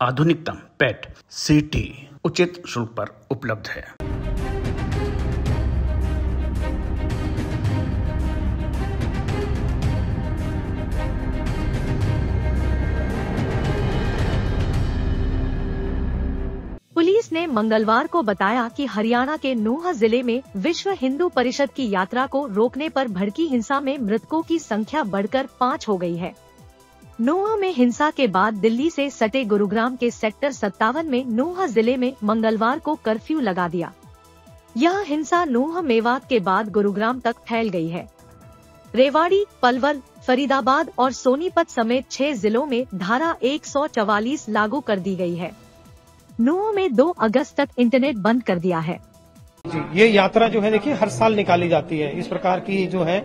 आधुनिकतम पेट सीटी उचित शुल्क पर उपलब्ध है। पुलिस ने मंगलवार को बताया कि हरियाणा के नूह ज़िले में विश्व हिंदू परिषद की यात्रा को रोकने पर भड़की हिंसा में मृतकों की संख्या बढ़कर पाँच हो गई है। नूह में हिंसा के बाद दिल्ली से सटे गुरुग्राम के सेक्टर सत्तावन में नूह ज़िले में मंगलवार को कर्फ्यू लगा दिया। यह हिंसा नूह मेवात के बाद गुरुग्राम तक फैल गई है। रेवाड़ी, पलवल, फरीदाबाद और सोनीपत समेत छह जिलों में धारा 144 लागू कर दी गई है। नूह में 2 अगस्त तक इंटरनेट बंद कर दिया है। ये यात्रा जो है, देखिए, हर साल निकाली जाती है। इस प्रकार की जो है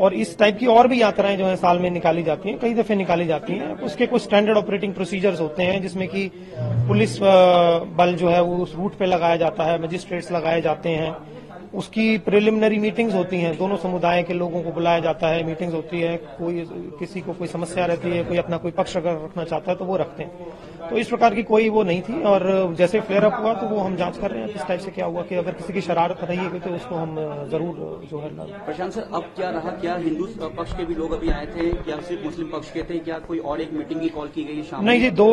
और इस टाइप की और भी यात्राएँ जो है साल में निकाली जाती हैं, कई दफे निकाली जाती हैं। उसके कुछ स्टैंडर्ड ऑपरेटिंग प्रोसीजर्स होते हैं, जिसमें कि पुलिस बल जो है वो उस रूट पे लगाया जाता है मजिस्ट्रेट्स लगाए जाते हैं। उसकी प्रिलिमिनरी मीटिंग्स होती हैं। दोनों समुदाय के लोगों को बुलाया जाता है मीटिंग्स होती है। कोई किसी को कोई समस्या रहती है कोई अपना कोई पक्ष अगर रखना चाहता है तो वो रखते हैं। तो इस प्रकार की कोई वो नहीं थी और जैसे फ्लेयर अप हुआ तो वो हम जाँच कर रहे हैं। किस टाइप से क्या हुआ कि अगर किसी की शरारत रही है तो उसको हम ज़रूर जो है प्रशांत सर अब क्या रहा? क्या हिंदू पक्ष के भी लोग अभी आए थे? क्या सिर्फ़ मुस्लिम पक्ष के थे? क्या कोई और एक मीटिंग की कॉल की गई शाम नहीं जी दो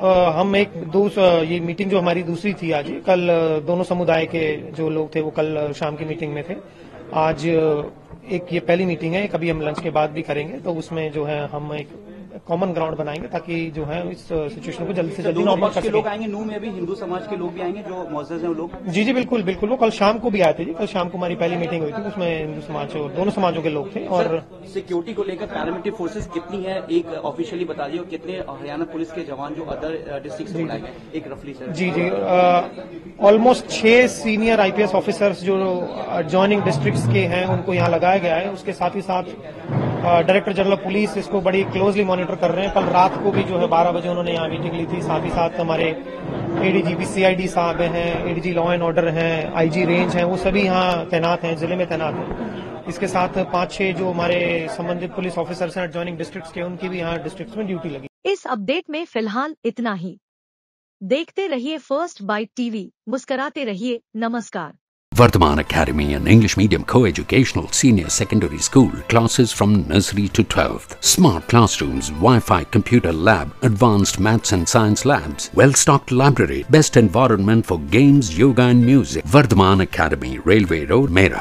हम एक दो ये मीटिंग जो हमारी दूसरी थी आज, कल दोनों समुदाय के जो लोग थे वो कल शाम की मीटिंग में थे। आज एक ये पहली मीटिंग है, एक अभी हम लंच के बाद भी करेंगे तो उसमें जो है हम एक कॉमन ग्राउंड बनाएँगे ताकि जो है इस सिचुएशन को जल्दी से जल्दी नॉर्मल के लोग आएँगे नू में भी हिंदू समाज के लोग भी आएँगे जो मौजूद हैं वो लोग? जी जी बिल्कुल बिल्कुल। वो कल शाम को भी आए थे जी। कल शाम को हमारी पहली मीटिंग हुई थी उसमें हिंदू समाज और दोनों समाजों के लोग थे और सिक्योरिटी को लेकर पैरामिलिट्री फोर्सेस कितनी है? एक ऑफिशियली बता दिए कितने हरियाणा पुलिस के जवान जो अदर डिस्ट्रिक्ट से बुलाए गए? एक रफली सर जी जी ऑलमोस्ट छह सीनियर आईपीएस ऑफिसर्स जो ज्वाइनिंग डिस्ट्रिक्ट्स के हैं उनको यहाँ लगाया गया है। उसके साथ ही साथ डायरेक्टर जनरल पुलिस इसको बड़ी क्लोजली मॉनिटर कर रहे हैं। कल रात को भी जो है 12 बजे उन्होंने यहाँ मीटिंग ली थी। साथ ही साथ हमारे एडीजीपी सीआईडी साहब हैं एडीजी लॉ एंड ऑर्डर हैं आईजी रेंज हैं, वो सभी यहाँ तैनात हैं, ज़िले में तैनात हैं। इसके साथ पाँच छह जो हमारे संबंधित पुलिस ऑफिसर्स हैं ज्वाइनिंग डिस्ट्रिक्ट के, उनकी भी यहाँ डिस्ट्रिक्ट में ड्यूटी लगी। इस अपडेट में फ़िलहाल इतना ही। देखते रहिए फ़र्स्ट बाइट टीवी मुस्कराते रहिए। नमस्कार। Vardhaman Academy, an English medium co-educational senior secondary school, classes from nursery to 12th. Smart classrooms, Wi-Fi computer lab, advanced maths and science labs, well-stocked library, best environment for games, yoga and music. Vardhaman Academy, Railway Road, Meerut.